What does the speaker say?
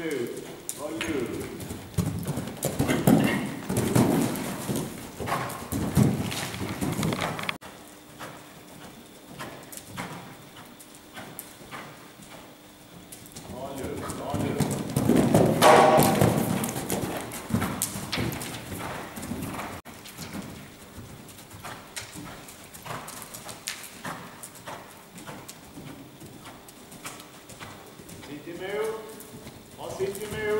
two, all you. Thank you, Mayor.